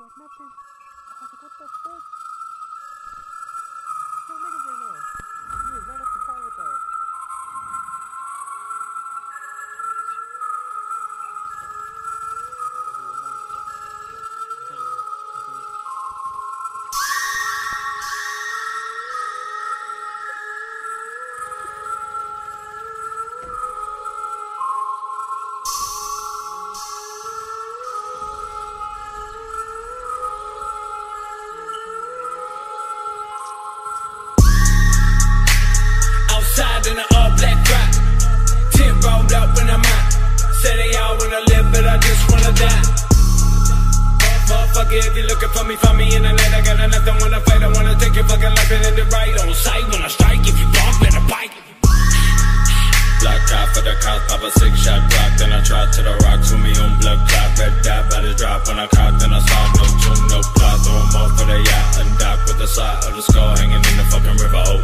was nothing. I was like, what the fuck? Yo, niggas If you looking for me, find me in the night. I got nothing wanna fight. I wanna take your fucking life and end it right on sight. When I strike, if you bump, better bite. Block out for the cops, pop a six shot clock. Then I try to the rocks with me on blood clot. Red dot, body drop when I cock. Then I saw no tune, no plot. Throw 'em off for the yacht and dock with the side of the skull hanging in the fucking river. Oh.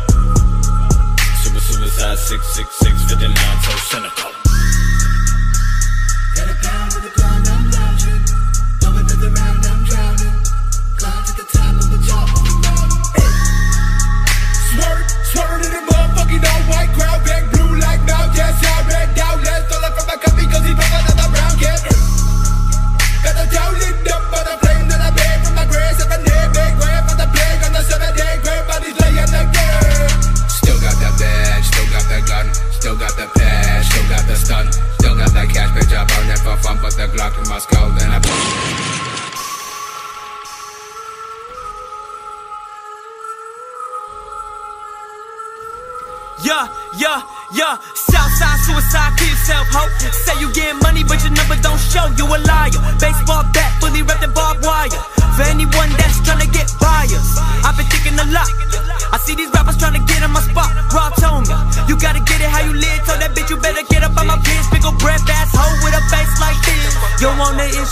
Super suicide 666 59 so cynical. Still got the patch, still got the stun, still got that cash, bitch. I burn it for fun, but the Glock in my skull, then I. Yeah, yeah, yeah. Southside suicide, kill yourself, hope. Say you getting money, but your number don't show. You a liar. Baseball bat, fully wrapped in barbed wire. For anyone that's tryna get buyers,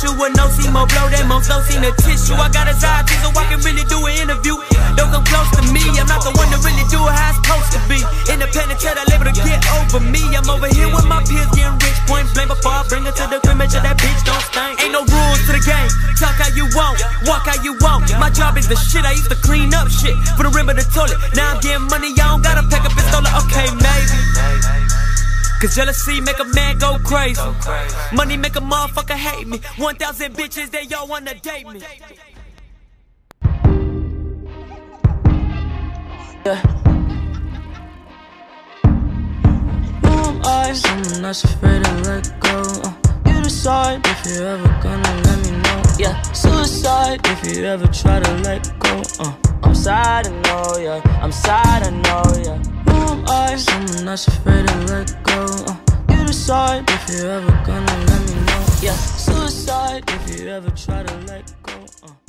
issue with no see more blow than most don't see the tissue. I got a side piece so I can really do an interview. Don't come close to me. I'm not the one to really do it how it's supposed to be. Independent till that label to get over me. I'm over here with my peers getting rich. Point blank before I bring her to the crib, make sure that bitch don't stink. Ain't no rules to the game. Talk how you want, walk how you want. My job is the shit. I used to clean up shit for the rim of the toilet. Now I'm getting money. I don't gotta pack a pistol. Okay, maybe. Cause jealousy make a man go crazy. Money make a motherfucker hate me. 1,000 bitches, they all wanna date me. Yeah. Who am I? Someone that's afraid to let go. Uh, you decide if you're ever gonna let me know. Yeah, suicide if you ever try to let go. Uh, I'm sad, I know, yeah. I'm sad, I know, yeah. Who am I? Someone that's afraid you ever gonna let me know, yeah. Suicide if you ever try to let go. Uh.